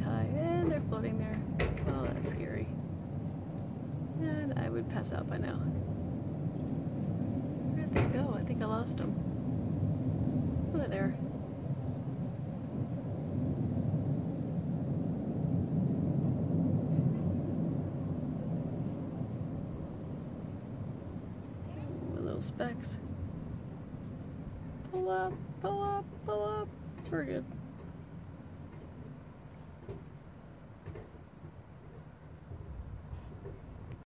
really high and they're floating there. Oh, that's scary. And I would pass out by now. Where'd they go? I think I lost them. Oh, they're there. specks. Pull up, pull up, pull up. We're good.